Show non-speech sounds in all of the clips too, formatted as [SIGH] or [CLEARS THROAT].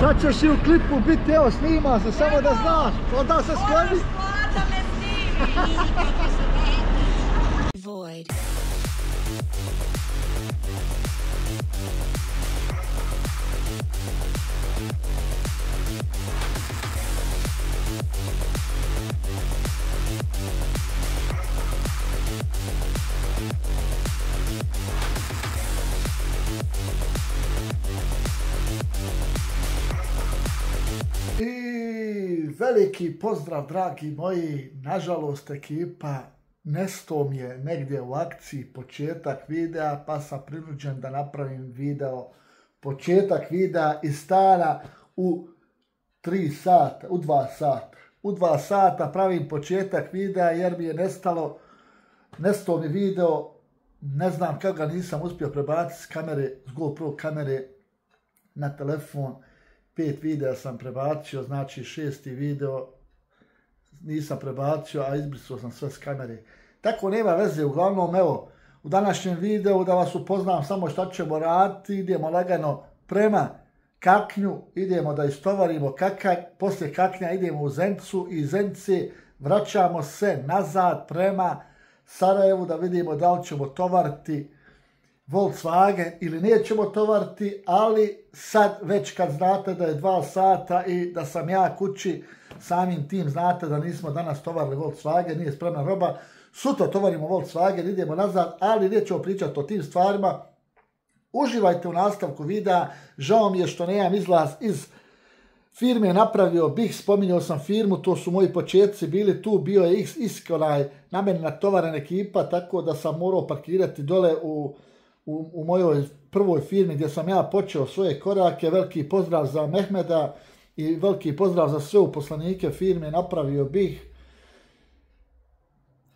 Sad ćeš i u klipu biti, evo snima se, samo da znaš, onda se skloni. da me snimi. Void. Veliki pozdrav, dragi moji. Nažalost, ekipa nesto mi je negdje u akciji početak videa, pa sam prinuđen da napravim video početak videa iz stana u 3 sata, u 2 sata. U 2 sata pravim početak videa jer mi je nestalo, nestao mi video, ne znam kako ga nisam uspio prebaciti s kamere, s GoPro kamere na telefon. Pet videa sam prebacio, znači šesti video nisam prebacio, a izbrisao sam sve s kamere. Tako nema veze, uglavnom, evo, u današnjem videu da vas upoznam samo šta ćemo raditi, idemo lagano prema kaknju, idemo da istovarimo kakanj, poslije kaknja idemo u Zencu i Zence vraćamo se nazad prema Sarajevu da vidimo da li ćemo tovariti Volkswagen ili nećemo tovariti, ali sad već kad znate da je dva sata i da sam ja kući, samim tim znate da nismo danas tovarili Volkswagen, nije spremna roba, sutra tovarimo Volkswagen, idemo nazad, ali nećemo pričati o tim stvarima. Uživajte u nastavku videa, žao mi je što nemam izlaz iz firme napravio bih, spominjao sam firmu, to su moji početci bili tu, bio je X, iskoraj na meni natovaren ekipa, tako da sam morao parkirati dole u u, u mojoj prvoj firmi gdje sam ja počeo svoje korake. Veliki pozdrav za Mehmeda i veliki pozdrav za sve uposlenike firme. Napravio bih.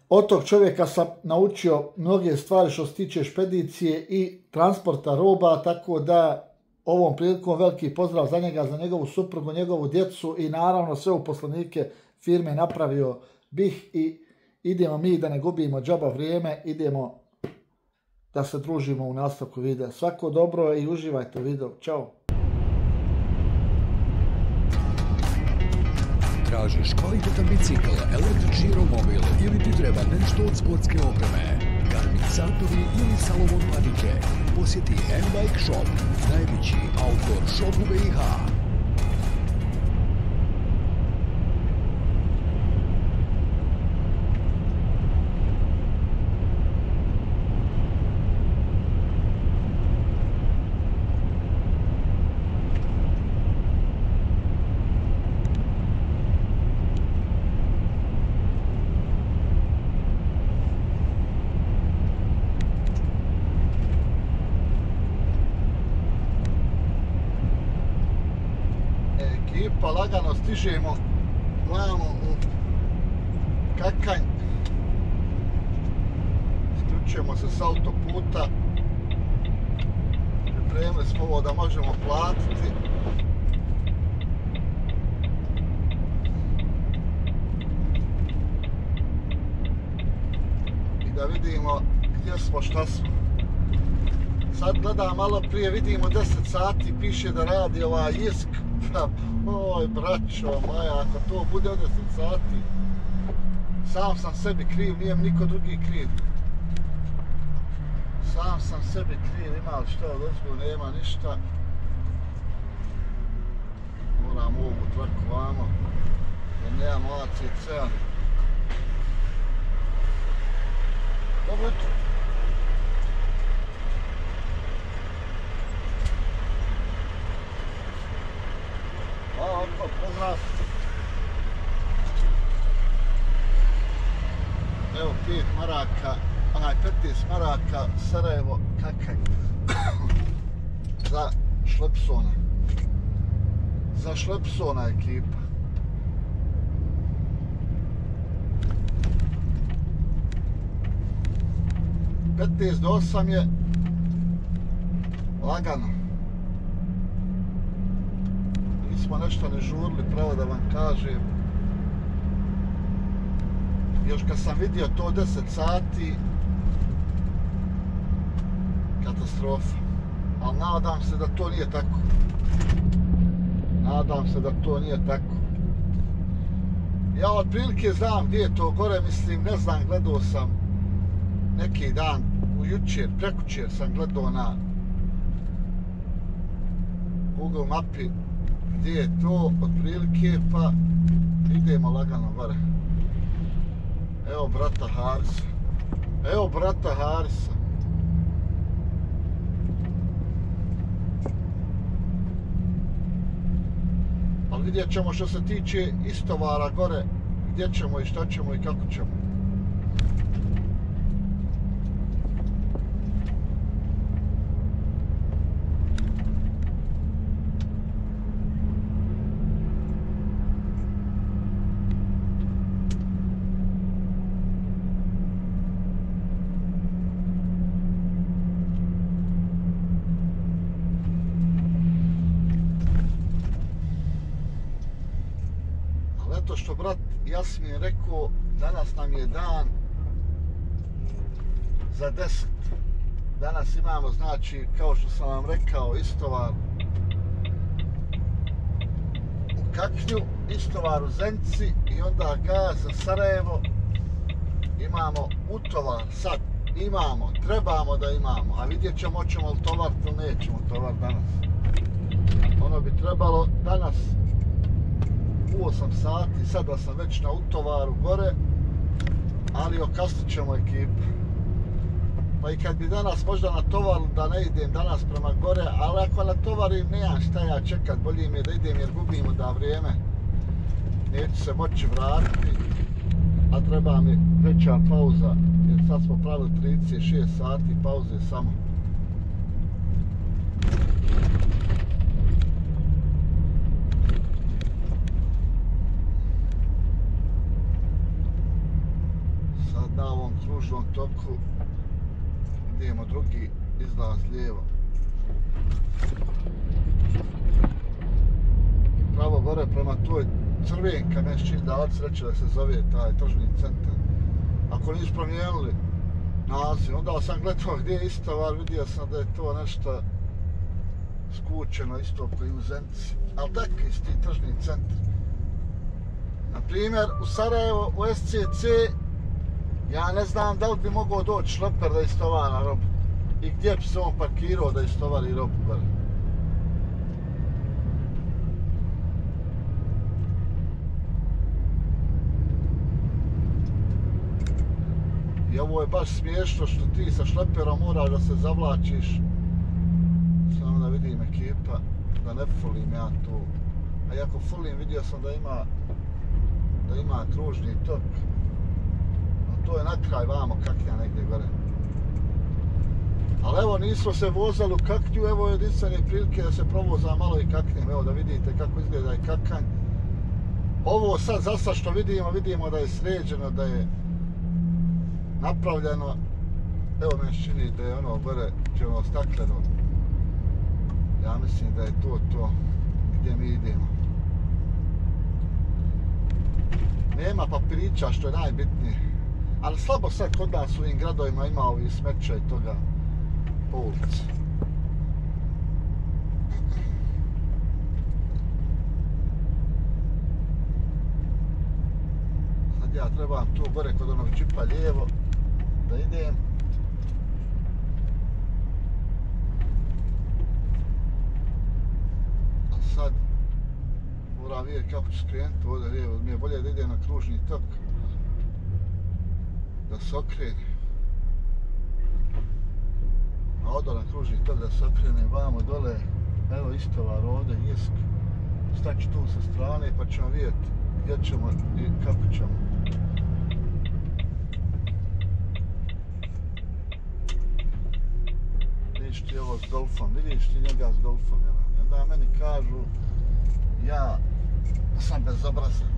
Od tog čovjeka sam naučio mnoge stvari što se tiče špedicije i transporta roba, tako da ovom prilikom veliki pozdrav za njega, za njegovu suprugu, njegovu djecu i naravno sve uposlenike firme napravio bih i idemo mi da ne gubimo džaba vrijeme, idemo da se družimo u nastavku videa. Svako dobro i uživajte u videu. Ćao! Tražiš kvalitetan bicikl, električni romobil ili ti treba nešto od sportske opreme? Garmin satovi ili Salomon patike? Posjeti M-Bike Shop, najveći outdoor shop u BiH. Ekipa, lagano stižemo vamo u Kakanj. Isključujemo se s autoputa. Pripremili smo ovo da možemo platiti. I da vidimo gdje smo, šta smo. Sad gledam malo prije, vidimo 10 sati, piše da radi ova jisk. Oj, braćo moja, ako to bude od 10 sati, sam sam sebi kriv, nijem niko drugi kriv. Sam sam sebi kriv, ima li što od nema ništa. Moram ovu tvrku vamo, jer nemam ACC-a. Dobro jutro. Hvala, pozdrav. Evo 5 maraka, onaj 15 maraka, Sarajevo, kakaj. Za Šlepsona. Za Šlepsona ekipa. Petnaest do osam je lagano. Nismo nešto ne žurili, pravo da vam kažem. Još kad sam vidio to 10 sati, katastrofa. Ali nadam se da to nije tako. Nadam se da to nije tako. Ja otprilike znam gdje je to gore, mislim, ne znam, gledao sam neki dan, ujučer, jučer, prekućer sam gledao na Google mapi gdje je to otprilike, pa idemo lagano gore. Evo brata Harisa. Evo brata Harisa. Ali vidjet ćemo što se tiče istovara gore, gdje ćemo i šta ćemo i kako ćemo. zato što brat Jasmin rekao danas nam je dan za deset. Danas imamo, znači, kao što sam vam rekao, istovar u Kaknju, istovar u Zenci i onda Gaza, Sarajevo. Imamo utovar sad, imamo, trebamo da imamo, a vidjet ćemo hoćemo li tovar to nećemo tovar danas. Ono bi trebalo danas u 8 sati, sada sam već na utovaru gore, ali okasnit ćemo ekipu. Pa i kad bi danas možda na tovar da ne idem danas prema gore, ali ako na tovarim nemam šta ja čekat, bolje mi je da idem jer gubimo da vrijeme. Neću se moći vratiti, a treba mi veća pauza, jer sad smo pravili 36 sati pauze samo. Kružnom toku idemo drugi izlaz lijevo. Pravo gore prema toj crvenka ne čini da oci da se zove taj tržni centar. Ako nisu promijenili naziv onda sam gledao gdje je istovar vidio sam da je to nešto skučeno isto koji u Zenci. Ali tako isti tržni centar. Na primjer u Sarajevo u SCC Ja ne znam da li bi mogao doći šleper da istovara robu. I gdje bi se on parkirao da istovari robu. Bar. I ovo je baš smiješno što ti sa šleperom moraš da se zavlačiš. Samo da vidim ekipa, da ne fulim ja to. A ako fulim vidio sam da ima da ima kružni tok to je na kraj vamo kaknja negdje gore. Ali evo nismo se vozali u kaknju, evo jedinstvene prilike da se provoza malo i kaknjem, evo da vidite kako izgleda i kakanj. Ovo sad za sad što vidimo, vidimo da je sređeno, da je napravljeno. Evo meni čini da je ono gore, će ono stakleno. Ja mislim da je to to gdje mi idemo. Nema papirića što je najbitnije. Ali slabo sad kod nas u ovim gradovima ima ovi smeća i toga po ulici. Sad ja trebam tu gore kod onog čipa lijevo da idem. A sad moram vidjeti kako ću skrenuti ovdje lijevo. Mi je bolje da idem na kružni tok da se okrene. A odo kruži kružni da se okrene vamo dole, evo istovar ovdje, jesk. Staću tu sa strane pa ćemo vidjeti gdje ćemo i kako ćemo. Vidiš ti ovo s golfom, vidiš ti njega s golfom, jel? Onda meni kažu, ja sam bezobrazan.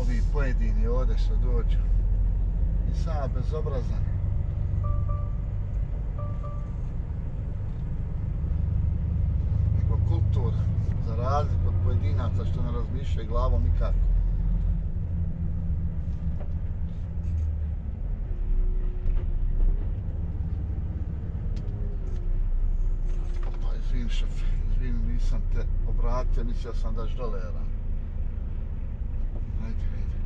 Ovi pojedini ovdje što dođu i sam bezobrazan. Nego kultur, za razliku od pojedinaca što ne razmišljaju glavom nikako. Opa, izvim šef, izvim, nisam te obratio, mislio sam daš dolera. Ajde, ajde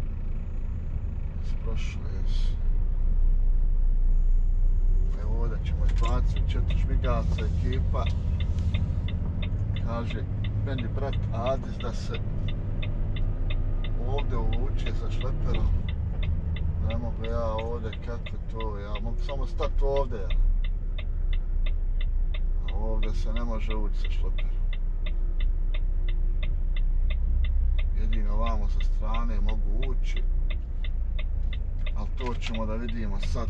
prošle. Evo ovdje ćemo izbaciti četiri žmigalca ekipa. Kaže, meni brat Adis da se ovdje uvuče sa šleperom. Ne mogu ja ovdje, kako to, ja mogu samo stati ovdje. Ja. A ovdje se ne može ući sa šleperom. Jedino vamo sa strane mogu ući. Ali to ćemo da vidimo sad.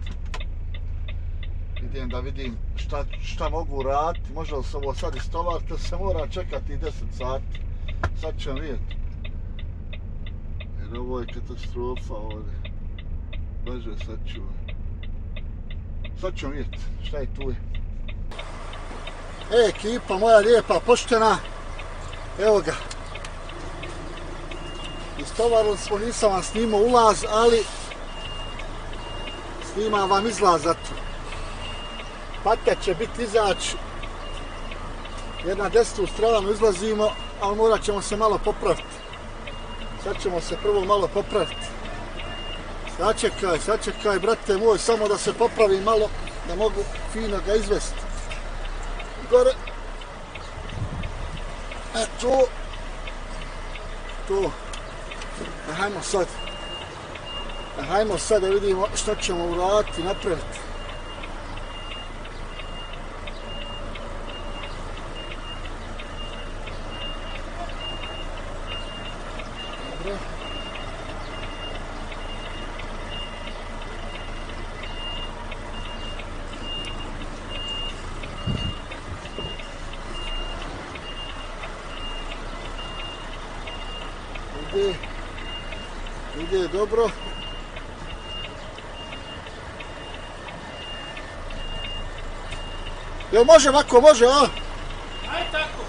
Idem da vidim šta, šta mogu raditi. Može li se ovo sad istovariti, ili se mora čekati 10 sati. Sad ćemo vidjeti. Jer ovo je katastrofa ovdje. Bože, sad ću... Sad ćemo vidjeti šta je tu je. E, ekipa moja lijepa, poštena. Evo ga. Istovarili smo, nisam vam snimao ulaz, ali snimam vam izlaz za to. Patka će biti izać jedna desnu stranu izlazimo, ali morat ćemo se malo popraviti. Sad ćemo se prvo malo popraviti. Sačekaj, sačekaj, brate moj, samo da se popravi malo, da mogu fino ga izvesti. Gore. E, to. To. Hajmo sad. Hajmo sad da vidimo što ćemo uraditi, napraviti. Dobro. Ide. Ide dobro. Može ovako, može, a? Aj tako.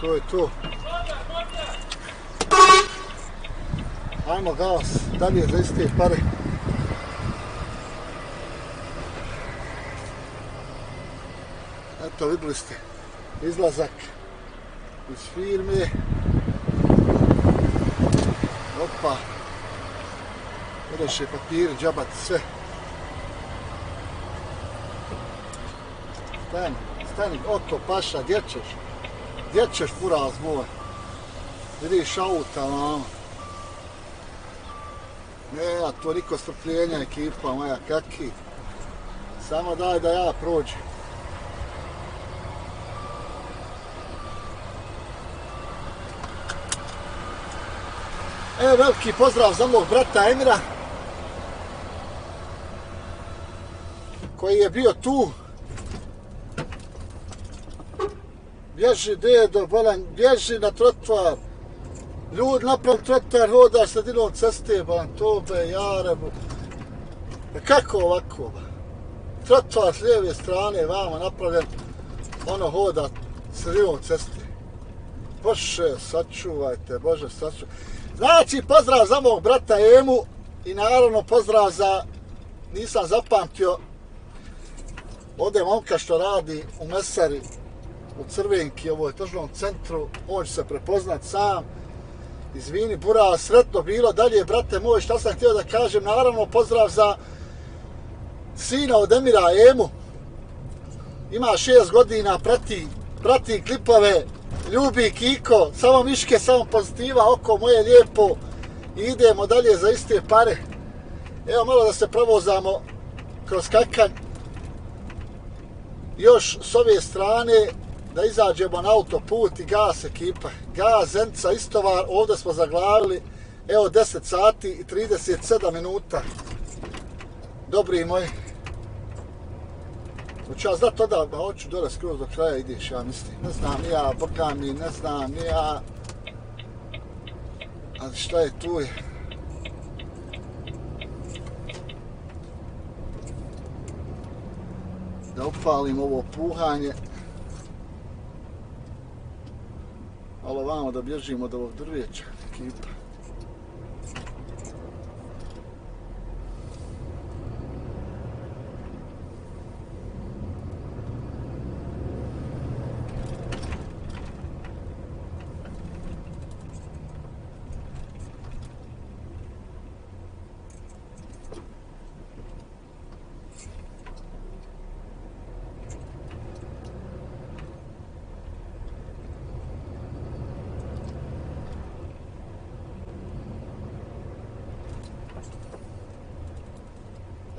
To je to. Ajmo gas, dalje za iste pare. Eto, vidjeli ste izlazak iz firme. Opa. Odoše papir, džabat, sve. Stani, stani, oto, paša, gdje ćeš? Gdje ćeš, puraz moj? Vidiš auta, mama. Ne, a to niko strpljenja ekipa moja, kaki. Samo daj da ja prođem. E, veliki pozdrav za mog brata Emira. Koji je bio tu. Bježi, dedo, bolan, bježi na trotuar. Ljud naprav trotuar, hoda sredinom ceste, bolan, to be, jarebu. E kako ovako, ba? Trotuar s lijeve strane, vama napravljen, ono hoda sredinom ceste. Bože, sačuvajte, Bože, sačuvajte. Znači, pozdrav za mog brata Emu i naravno pozdrav za, nisam zapamtio, ovdje momka što radi u Mesari, u Crvenki, ovo je tržnom centru, on će se prepoznat sam. Izvini, Bura, sretno bilo, dalje, brate moj, šta sam htio da kažem, naravno pozdrav za sina od Emira Emu, ima šest godina, prati, prati klipove, ljubi Kiko, samo miške, samo pozitiva, oko moje lijepo, i idemo dalje za iste pare. Evo malo da se provozamo kroz kakanj. Još s ove strane da izađemo na autoput i gas ekipa. Gas, Zenca, Istovar, ovdje smo zaglavili. Evo 10 sati i 37 minuta. Dobri moji. Hoću ja znat onda, ba hoću dole skroz do kraja ideš, ja mislim. Ne znam ja, boga mi, ne znam ja. Ali šta je tu je? Da upalim ovo puhanje. Malo vamo da bježimo od ovog drveća, ekipa.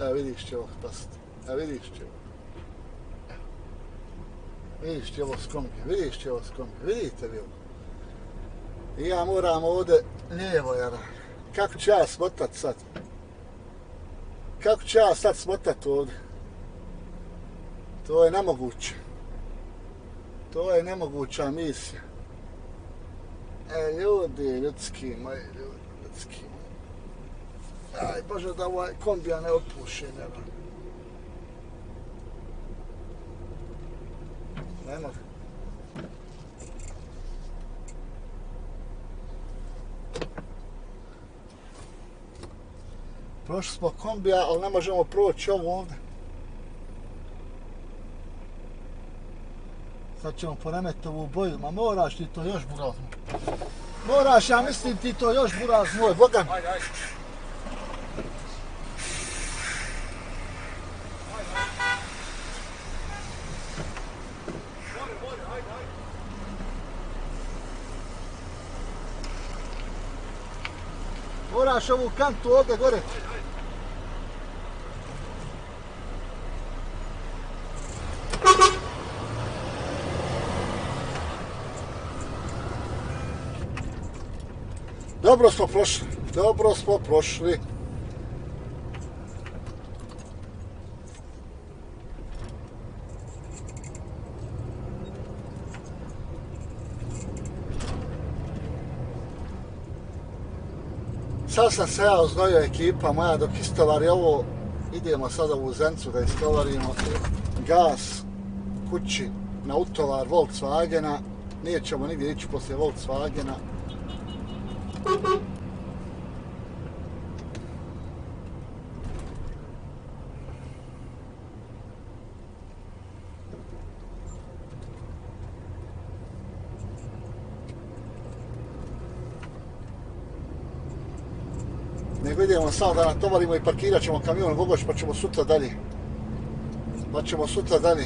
Evo vidiš će ovo spasiti. Vidiš će ovo. Evo. Vidiš će ovo skombije, vidiš će ovo vidite li ovo. I ja moram ovde lijevo, jer kako ću ja smotat sad? Kako ću ja sad smotat ovde? To je nemoguće. To je nemoguća misija. E, ljudi, ljudski moji, ljudi, ljudski. Aj, Bože, da ovaj kombija ne otpuše, ne Nema može. Prošli smo kombija, ali ne možemo proći ovo ovdje. Sad ćemo poremeti ovu boju. Ma moraš ti to još buraz. Moraš, ja mislim ti to još buraz moj. Bogan. Ajde, ajde. Moraš ovu kantu ovdje gore. Dobro smo prošli. Dobro smo prošli. Sad sam se ja oznojio ekipa moja dok istovari ovo. Idemo sada u Zencu da istovarimo gas kući na utovar Volkswagena. Nećemo nigdje ići poslije Volkswagena. Nego samo da natovarimo i parkirat ćemo kamion Gogoš pa ćemo sutra dalje. Pa ćemo sutra dalje.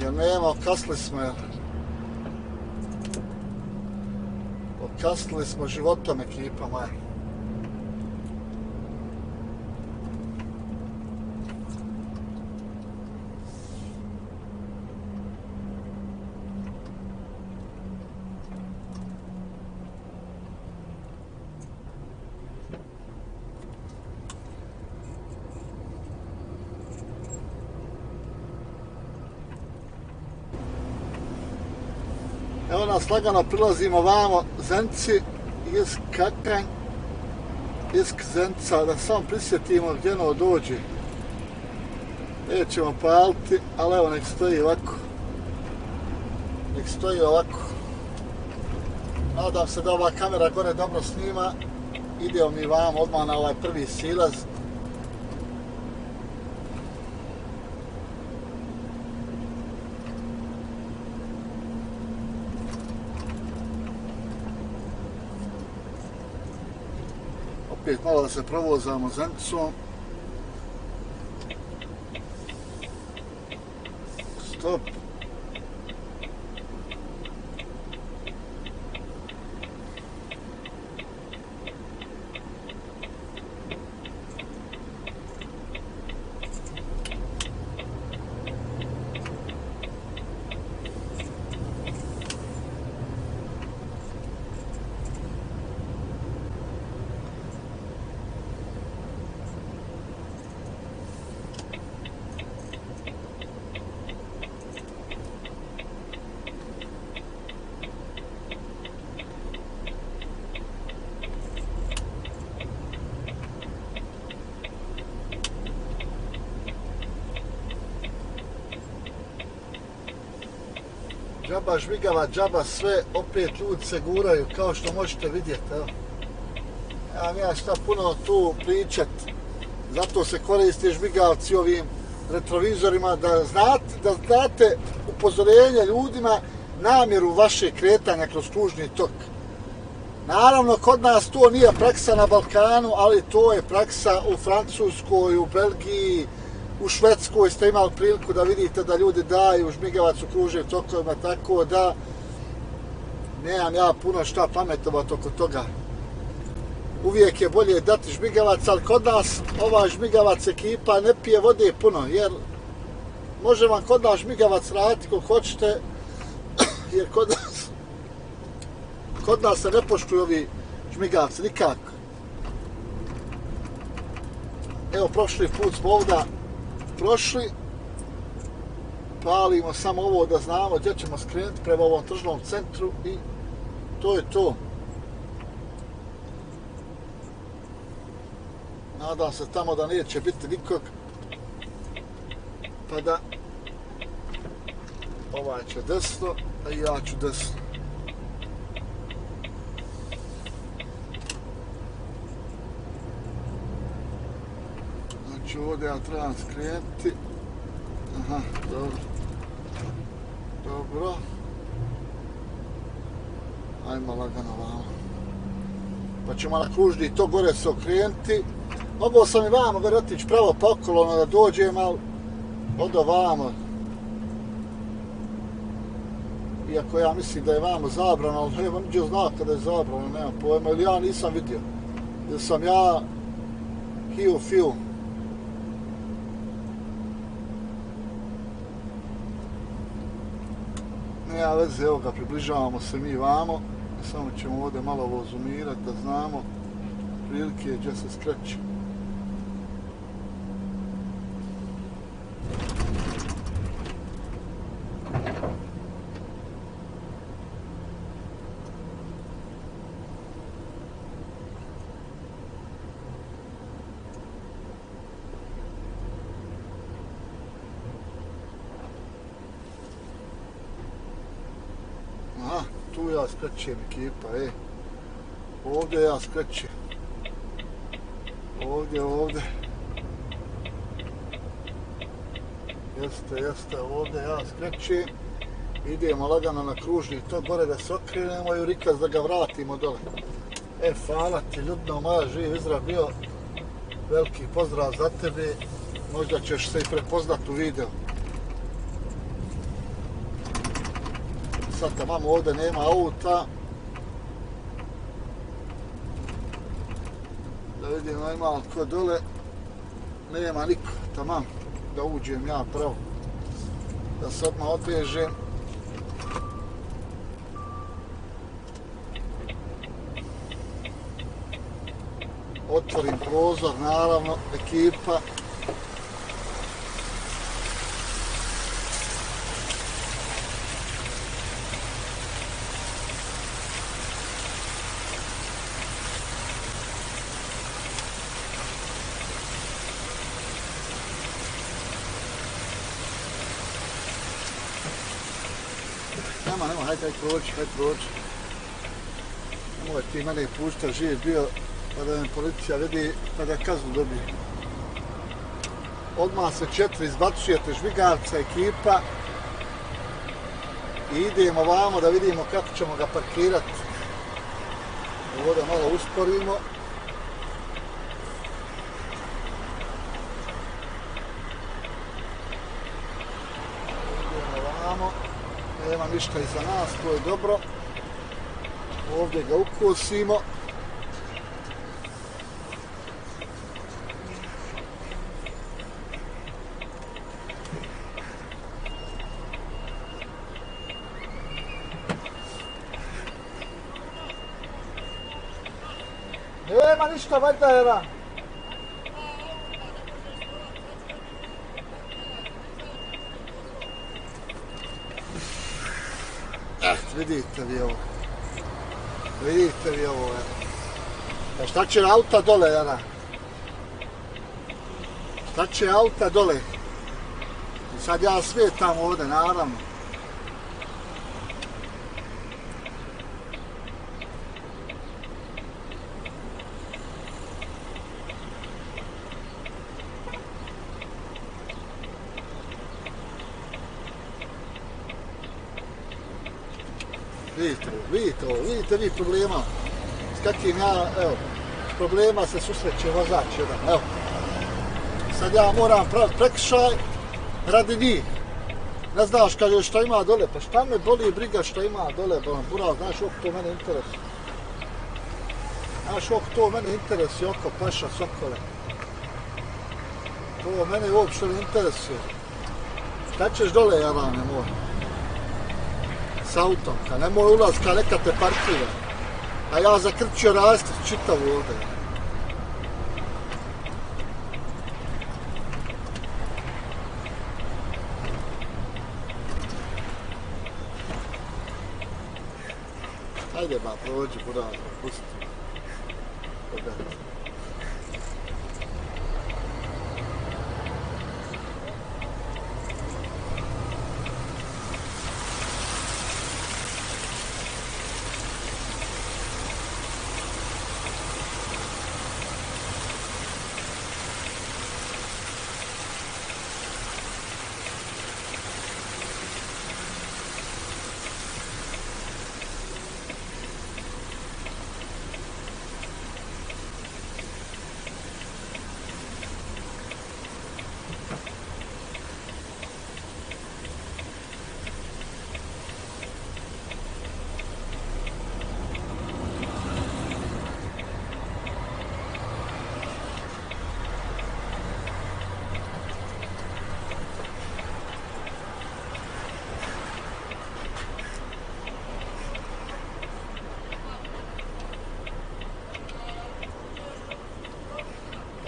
Jer nema, okasli smo jel. Okasnili smo životom ekipa moja. Evo lagano prilazimo vamo Zenci iz Katanj iz Zenca da samo prisjetimo gdje no dođe. Nećemo paliti, ali evo nek stoji ovako. Nek stoji ovako. Nadam se da ova kamera gore dobro snima. Idemo mi vam odmah na ovaj prvi silaz. Opet malo da se provozamo zemcom. Stop. Džaba žmigava, džaba sve, opet ljudi se guraju, kao što možete vidjeti, evo. Ja nema šta puno tu pričat, zato se koriste žmigavci ovim retrovizorima, da znate, da znate upozorenje ljudima namjeru vaše kretanja kroz kružni tok. Naravno, kod nas to nije praksa na Balkanu, ali to je praksa u Francuskoj, u Belgiji, u Švedskoj ste imali priliku da vidite da ljudi daju žmigavac u kružnim tokovima, tako da nemam ja puno šta pametovati oko toga. Uvijek je bolje dati žmigavac, ali kod nas ova žmigavac ekipa ne pije vode puno, jer može vam kod nas žmigavac raditi kako hoćete, [CLEARS THROAT] jer kod nas kod nas se ne poštuju ovi žmigavci, nikako. Evo, prošli put smo ovdje prošli, palimo samo ovo da znamo gdje ćemo skrenuti prema ovom tržnom centru i to je to. Nadam se tamo da neće biti nikog. Pa da ovaj će desno, a ja ću desno. Ću ovdje ja trebam skrenuti. Aha, dobro. Dobro. Ajmo lagano vamo. Pa ćemo na kružni to gore se okrenuti. Mogao sam i vamo gore otići pravo pa okolo, ono da dođem, ali odo vamo. Iako ja mislim da je vamo zabrano, ali evo niđe zna kada je zabrano, nema pojma, ili ja nisam vidio. Jer sam ja hio film. Nema veze, evo ga, približavamo se mi vamo. Samo ćemo ovdje malo ovo zoomirati da znamo prilike gdje se skrećemo. Aha, tu ja skrećem ekipa, e. Ovdje ja skrećem. Ovdje, ovdje. Jeste, jeste, ovdje ja skrećem. Idemo lagano na kružni to gore da se okrenemo i u rikaz da ga vratimo dole. E, hvala ti, ljudno moja, živ izrav bio. Veliki pozdrav za tebe. Možda ćeš se i prepoznat u videu. Sad tamo ovdje nema auta. Da vidimo ima li ko dole. Nema niko, tamam, da uđem ja pravo. Da se odmah odvežem. Otvorim prozor, naravno, ekipa. Nema, nema, hajde, hajde proći, hajde proći. Nemoj ti mene pušta, živ bio, pa da me policija vidi, pa da kaznu dobije. Odmah se četiri izbacujete žvigarca, ekipa. I idemo vamo da vidimo kako ćemo ga parkirati. Ovdje malo usporimo. Idemo vamo nema ništa iza nas, to je dobro. Ovdje ga ukosimo. Nema ništa, valjda je vidite vi ovo. Vidite vi ovo, evo. A šta će auta dole, Jana? Šta će auta dole? I sad ja smetam ovde, naravno. Vidite, vidite ovo, vidite vi problema. S kakvim ja, evo, problema se susreće vozač jedan, evo. Sad ja moram praviti prekršaj radi njih. Ne znaš kaže šta ima dole, pa šta me boli briga šta ima dole, bolam, bural, znaš oko to mene interesuje. Znaš oko to mene interesuje, oko paša, sokole. To mene uopšte ne interesuje. Šta ćeš dole, ne moj? S autom, kad nemoj ulaz, kad neka te parkira. A ja zakrčio rastit čitav ovdje. Ajde ba, prođi, buraz, pusti. Dobre.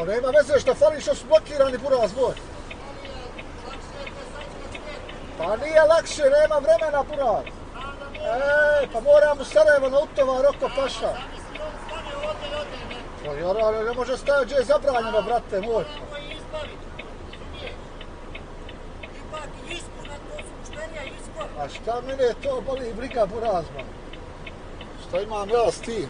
Pa nema veze šta fali što su blokirani buraz boj. Pa nije lakše, nema vremena buraz. E, pa moram u Sarajevo na utova Roko paša. Pa jara, ono, ne može stajati gdje je zabranjeno, brate moj. A šta mene to boli briga burazma? Šta imam ja s tim?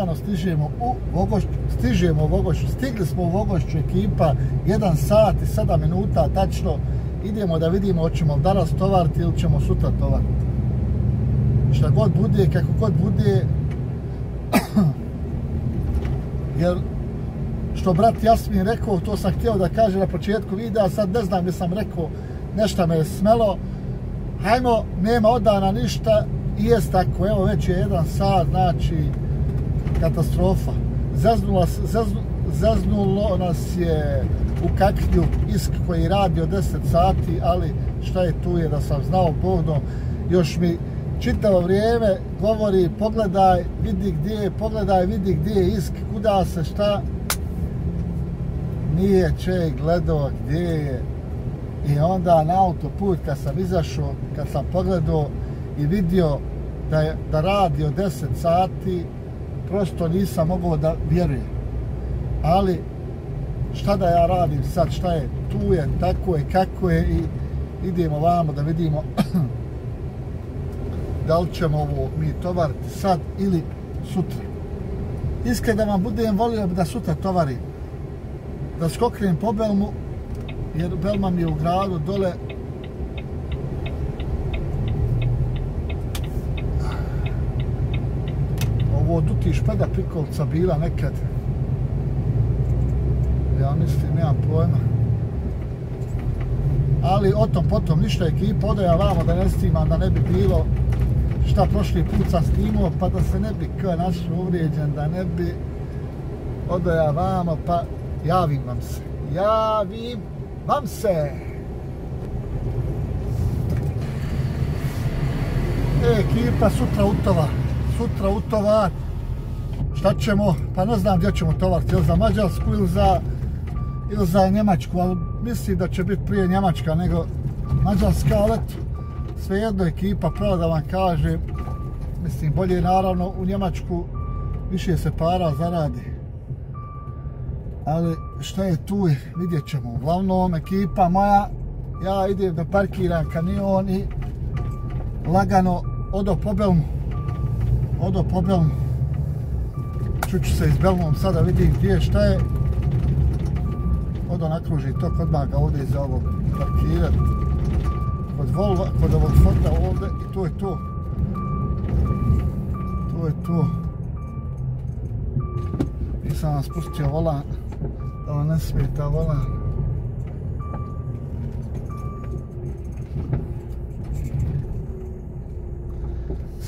Lagano stižemo u Vogošću, stižemo u Vogošću, stigli smo u Vogošću ekipa, 1 sat i 7 minuta tačno, idemo da vidimo hoćemo li danas tovariti ili ćemo sutra tovariti. Šta god bude, kako god bude, [CLEARS THROAT] jer što brat Jasmin rekao, to sam htio da kaže na početku videa, sad ne znam gdje sam rekao, nešto me je smelo, hajmo, nema odana ništa, i jest tako, evo već je jedan sat, znači, katastrofa. Zeznula, zeznu, zeznulo nas je u kaknju isk koji radi od 10 sati, ali šta je tu je da sam znao Bogno, još mi čitavo vrijeme govori pogledaj, vidi gdje je, pogledaj, vidi gdje je isk, kuda se, šta. Nije če gledao gdje je. I onda na autoput kad sam izašao, kad sam pogledao i vidio da, je, da radi od 10 sati, prosto nisam mogao da vjerujem. Ali šta da ja radim sad, šta je, tu je, tako je, kako je i idemo vamo da vidimo [CLEARS THROAT] da li ćemo ovo mi tovariti sad ili sutra. Iskreno da vam budem volio da sutra tovarim. Da skoknem po Belmu, jer Belma mi je u gradu dole ti duti špada pikolca bila nekad. Ja mislim, nemam pojma. Ali o tom potom ništa ekipa odaja vamo da ne snimam, da ne bi bilo šta prošli put sam snimao, pa da se ne bi kao naš uvrijeđen, da ne bi odaja vamo, pa javim vam se. Javim vam se! E, ekipa sutra utova sutra utova. Šta ćemo? Pa ne znam gdje ćemo tovariti, ili za Mađarsku ili za, ili za Njemačku, ali mislim da će biti prije Njemačka nego Mađarska, ali sve jedno ekipa, pravo da vam kaže, mislim, bolje naravno u Njemačku više se para zaradi. Ali šta je tu, vidjet ćemo. Uglavnom, ekipa moja, ja idem da parkiram kanion i lagano odo pobelmu. Odo pobelmu. Belmu. Čuću se iz Belmom sada vidim gdje šta je. Odo nakruži to kod maga ovdje iza ovog parkira. Kod Volva, kod ovog Forda ovdje i to je to. To je to. Nisam vam spustio volan da vam ne smeta volan.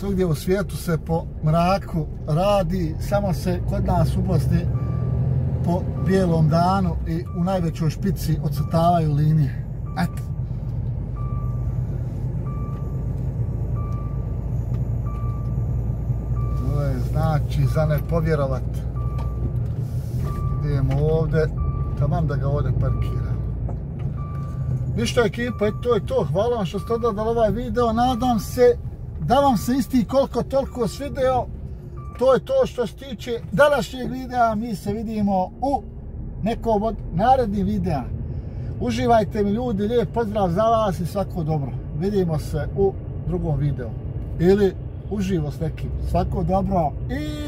Svugdje u svijetu se po mraku radi, samo se kod nas u Bosni po bijelom danu i u najvećoj špici ocrtavaju linije. Eto. To je znači za ne povjerovat. Idemo ovdje, tamam da ga ovdje parkiram. Ništa ekipa, to je to. Hvala vam što ste odgledali ovaj video. Nadam se da vam se isti koliko toliko svideo. To je to što se tiče današnjeg videa. Mi se vidimo u nekom od narednih videa. Uživajte mi ljudi, lijep pozdrav za vas i svako dobro. Vidimo se u drugom videu. Ili uživo s nekim. Svako dobro i...